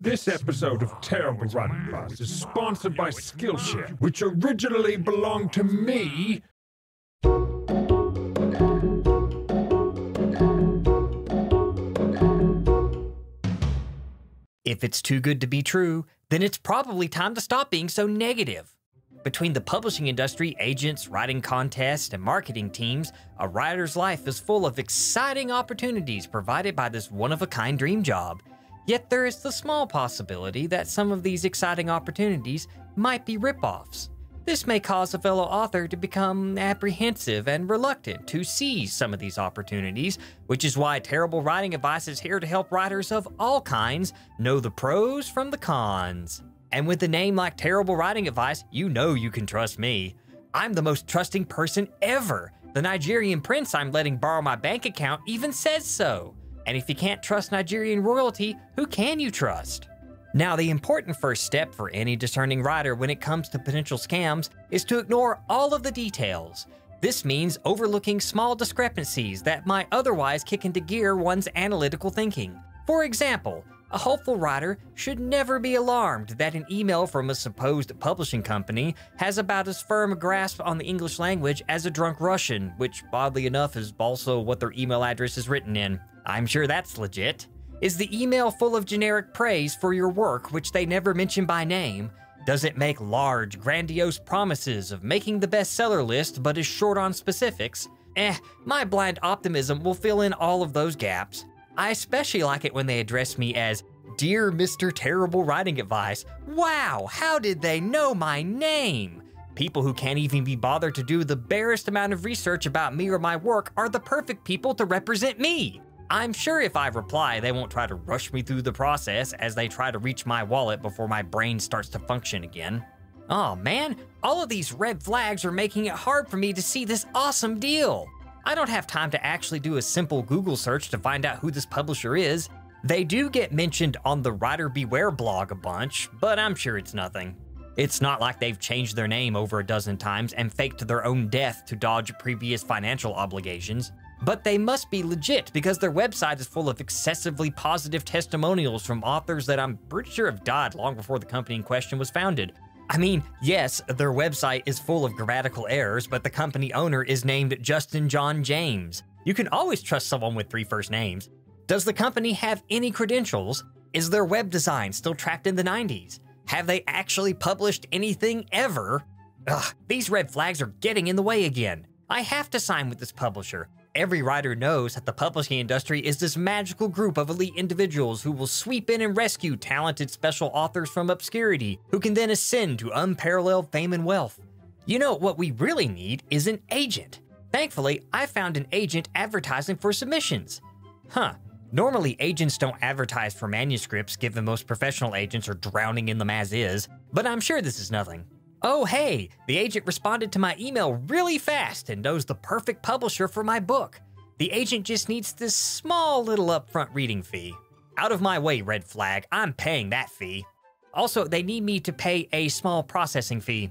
This episode of Terrible Writing Buzz is sponsored by Skillshare, which originally belonged to me. If it's too good to be true, then it's probably time to stop being so negative. Between the publishing industry, agents, writing contests, and marketing teams, a writer's life is full of exciting opportunities provided by this one of a kind dream job. Yet there is the small possibility that some of these exciting opportunities might be ripoffs. This may cause a fellow author to become apprehensive and reluctant to seize some of these opportunities, which is why Terrible Writing Advice is here to help writers of all kinds know the pros from the cons. And with a name like Terrible Writing Advice, you know you can trust me. I'm the most trusting person ever. The Nigerian prince I'm letting borrow my bank account even says so. And if you can't trust Nigerian royalty, who can you trust? Now, the important first step for any discerning rider when it comes to potential scams is to ignore all of the details. This means overlooking small discrepancies that might otherwise kick into gear one's analytical thinking. For example, a hopeful rider should never be alarmed that an email from a supposed publishing company has about as firm a grasp on the English language as a drunk Russian, which oddly enough is also what their email address is written in. I'm sure that's legit. Is the email full of generic praise for your work, which they never mention by name? Does it make large, grandiose promises of making the bestseller list but is short on specifics? Eh, my blind optimism will fill in all of those gaps. I especially like it when they address me as Dear Mr. Terrible Writing Advice. Wow, how did they know my name? People who can't even be bothered to do the barest amount of research about me or my work are the perfect people to represent me. I'm sure if I reply, they won't try to rush me through the process as they try to reach my wallet before my brain starts to function again. Oh man, all of these red flags are making it hard for me to see this awesome deal. I don't have time to actually do a simple Google search to find out who this publisher is. They do get mentioned on the Writer Beware blog a bunch, but I'm sure it's nothing. It's not like they've changed their name over a dozen times and faked their own death to dodge previous financial obligations. But they must be legit because their website is full of excessively positive testimonials from authors that I'm pretty sure have died long before the company in question was founded. I mean, yes, their website is full of grammatical errors, but the company owner is named Justin John James. You can always trust someone with three first names. Does the company have any credentials? Is their web design still trapped in the 90s? Have they actually published anything ever? Ugh, these red flags are getting in the way again. I have to sign with this publisher. Every writer knows that the publishing industry is this magical group of elite individuals who will sweep in and rescue talented special authors from obscurity, who can then ascend to unparalleled fame and wealth. You know, what we really need is an agent. Thankfully, I found an agent advertising for submissions. Huh. Normally, agents don't advertise for manuscripts given most professional agents are drowning in them as is, but I'm sure this is nothing. Oh, hey, the agent responded to my email really fast and knows the perfect publisher for my book. The agent just needs this small little upfront reading fee. Out of my way, red flag, I'm paying that fee. Also, they need me to pay a small processing fee,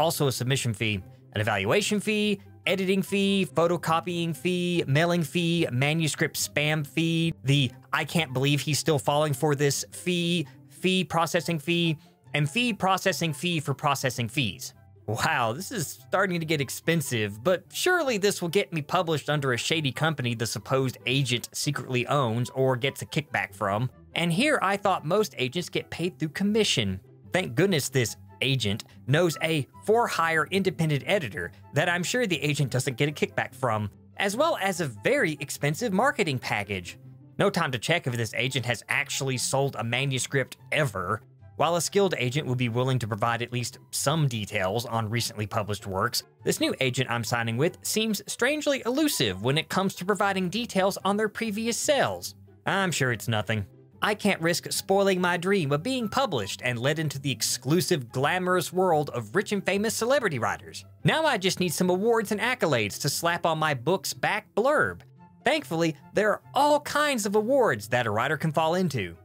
also a submission fee, an evaluation fee, editing fee, photocopying fee, mailing fee, manuscript spam fee, the I can't believe he's still falling for this fee, fee processing fee, and fee processing fee for processing fees. Wow, this is starting to get expensive, but surely this will get me published under a shady company the supposed agent secretly owns or gets a kickback from. And here I thought most agents get paid through commission. Thank goodness this agent knows a for hire independent editor that I'm sure the agent doesn't get a kickback from, as well as a very expensive marketing package. No time to check if this agent has actually sold a manuscript ever, while a skilled agent would be willing to provide at least some details on recently published works, this new agent I'm signing with seems strangely elusive when it comes to providing details on their previous sales. I'm sure it's nothing. I can't risk spoiling my dream of being published and led into the exclusive, glamorous world of rich and famous celebrity writers. Now I just need some awards and accolades to slap on my book's back blurb. Thankfully, there are all kinds of awards that a writer can fall into.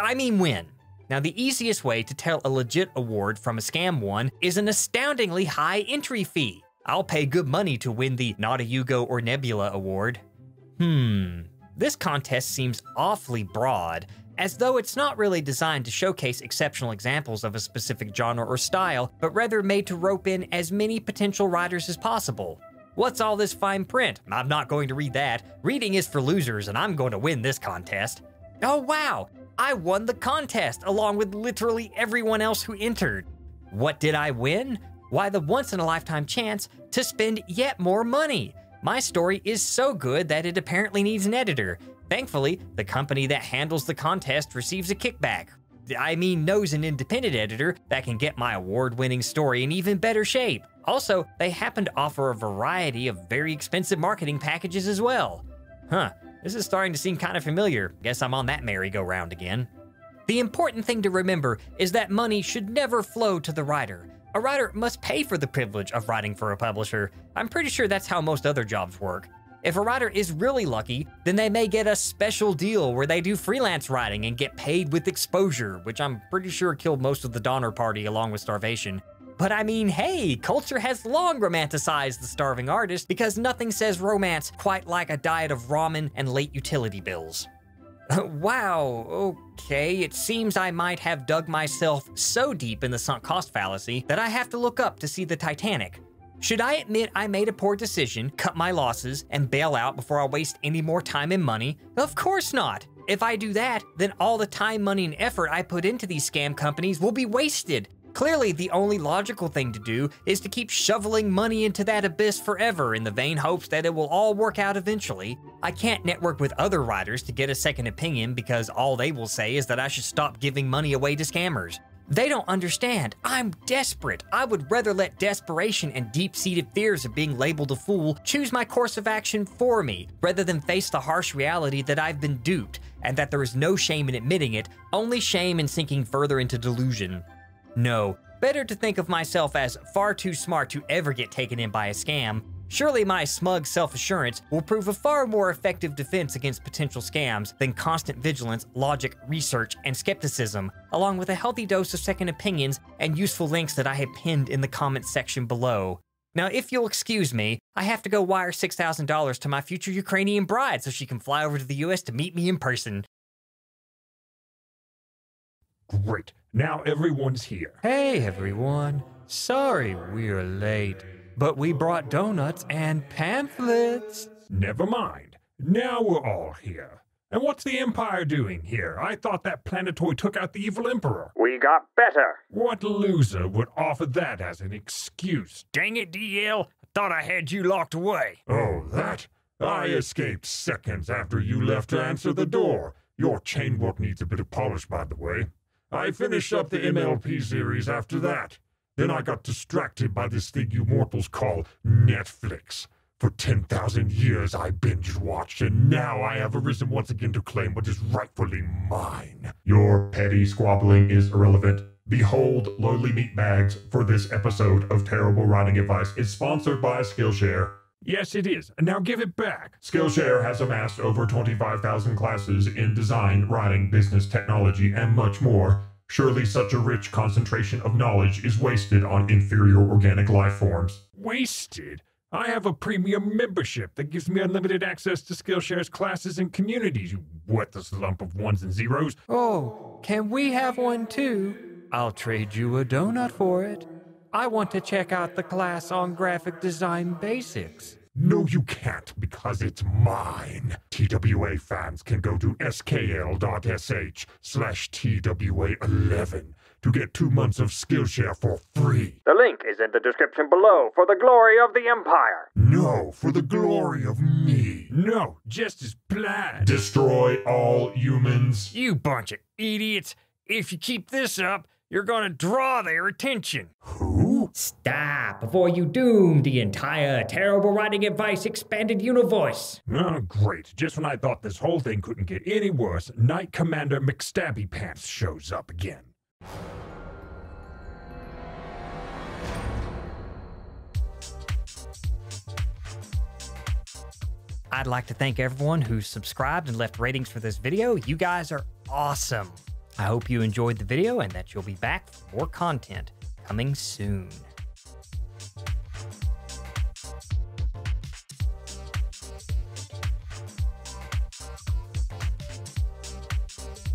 I mean, win. Now, the easiest way to tell a legit award from a scam one is an astoundingly high entry fee. I'll pay good money to win the Not a Hugo or Nebula award. Hmm, this contest seems awfully broad, as though it's not really designed to showcase exceptional examples of a specific genre or style, but rather made to rope in as many potential writers as possible. What's all this fine print? I'm not going to read that. Reading is for losers, and I'm going to win this contest. Oh, wow! I won the contest along with literally everyone else who entered. What did I win? Why, the once in a lifetime chance to spend yet more money. My story is so good that it apparently needs an editor. Thankfully, the company that handles the contest receives a kickback. I mean, knows an independent editor that can get my award winning story in even better shape. Also, they happen to offer a variety of very expensive marketing packages as well. Huh, this is starting to seem kind of familiar. Guess I'm on that merry-go-round again. The important thing to remember is that money should never flow to the writer. A writer must pay for the privilege of writing for a publisher. I'm pretty sure that's how most other jobs work. If a writer is really lucky, then they may get a special deal where they do freelance writing and get paid with exposure, which I'm pretty sure killed most of the Donner Party along with starvation. But I mean, hey, culture has long romanticized the starving artist because nothing says romance quite like a diet of ramen and late utility bills. wow, okay, it seems I might have dug myself so deep in the sunk cost fallacy that I have to look up to see the Titanic. Should I admit I made a poor decision, cut my losses, and bail out before I waste any more time and money? Of course not! If I do that, then all the time, money, and effort I put into these scam companies will be wasted. Clearly, the only logical thing to do is to keep shoveling money into that abyss forever in the vain hopes that it will all work out eventually. I can't network with other writers to get a second opinion because all they will say is that I should stop giving money away to scammers. They don't understand. I'm desperate. I would rather let desperation and deep seated fears of being labeled a fool choose my course of action for me, rather than face the harsh reality that I've been duped, and that there is no shame in admitting it, only shame in sinking further into delusion. No, better to think of myself as far too smart to ever get taken in by a scam. Surely my smug self assurance will prove a far more effective defense against potential scams than constant vigilance, logic, research, and skepticism, along with a healthy dose of second opinions and useful links that I have pinned in the comments section below. Now, if you'll excuse me, I have to go wire $6,000 to my future Ukrainian bride so she can fly over to the US to meet me in person. Great. Now everyone's here. Hey everyone. Sorry we're late, but we brought donuts and pamphlets. Never mind. Now we're all here. And what's the Empire doing here? I thought that planetoid took out the evil Emperor. We got better. What loser would offer that as an excuse? Dang it, DL. I thought I had you locked away. Oh, that? I escaped seconds after you left to answer the door. Your chain work needs a bit of polish, by the way. I finished up the MLP series after that. Then I got distracted by this thing you mortals call Netflix. For 10,000 years I binge watched, and now I have arisen once again to claim what is rightfully mine. Your petty squabbling is irrelevant. Behold, lowly meatbags for this episode of Terrible Writing Advice is sponsored by Skillshare. Yes, it is. Now give it back. Skillshare has amassed over 25,000 classes in design, writing, business, technology, and much more. Surely such a rich concentration of knowledge is wasted on inferior organic life forms. Wasted? I have a premium membership that gives me unlimited access to Skillshare's classes and communities, you worthless lump of ones and zeros. Oh, can we have one too? I'll trade you a donut for it. I want to check out the class on graphic design basics. No, you can't, because it's mine. TWA fans can go to skl.sh slash TWA11 to get two months of Skillshare for free. The link is in the description below for the glory of the Empire. No, for the glory of me. No, just as plan. Destroy all humans. You bunch of idiots. If you keep this up, you're gonna draw their attention. Who? Stop before you doom the entire terrible writing advice expanded universe. Oh, great. Just when I thought this whole thing couldn't get any worse, Knight Commander McStabby Pants shows up again. I'd like to thank everyone who subscribed and left ratings for this video. You guys are awesome. I hope you enjoyed the video and that you'll be back for more content coming soon.